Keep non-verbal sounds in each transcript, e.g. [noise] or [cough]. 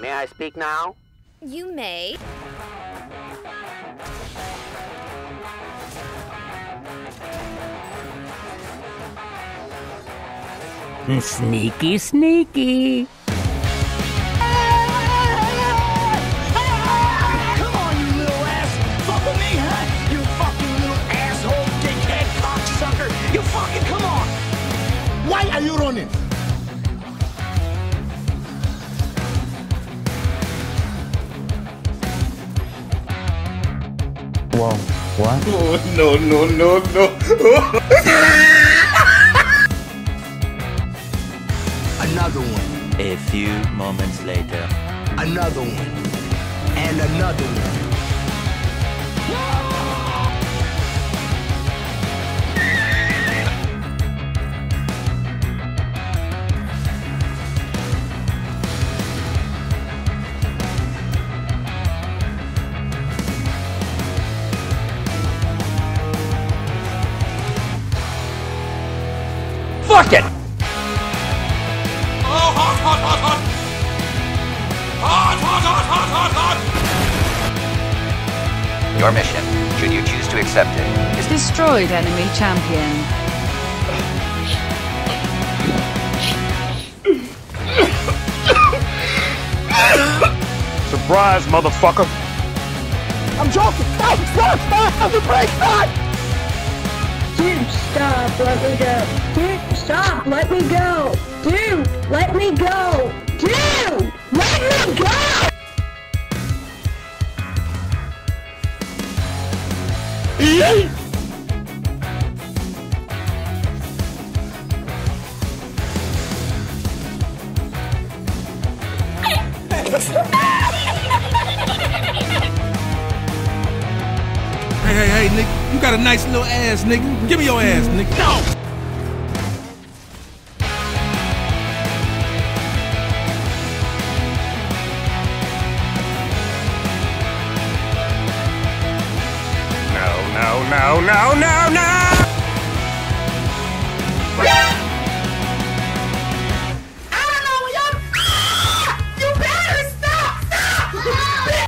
May I speak now? You may. Sneaky, sneaky. Whoa, what? [laughs] Oh, no, no, no, no. [laughs] Another one, A few moments later. another one, and another one. Fuck it! Your mission, should you choose to accept it, is Destroyed enemy champion. Surprise, motherfucker. I'm joking! Stop! Stop! Stop! The brake! Stop! Dude, stop, let me go. Dude, stop, let me go. Dude, let me go. Dude, let me go! Hey, hey, hey, nigga. You got a nice little ass, nigga. Give me your ass, nigga. No! No, no, no, no, no, no! I don't know where you You better stop stop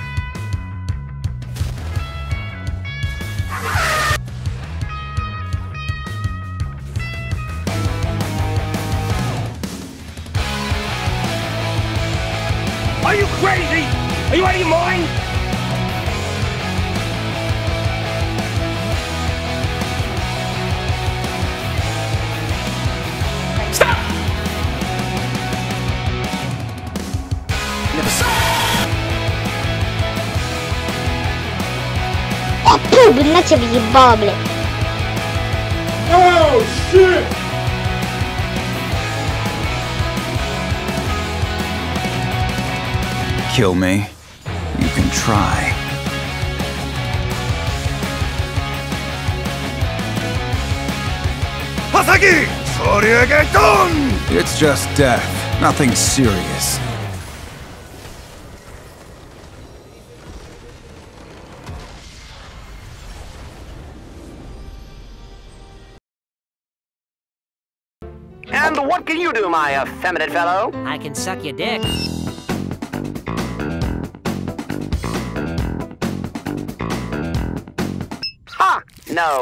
Are you crazy? Are you out of your mind? О, пу, блин, на тебе ебало, блин. Oh, shit! kill me. You can try. Hasagi! Soryegeton! It's just death, nothing serious. And what can you do, my effeminate fellow? I can suck your dick. Ha! No.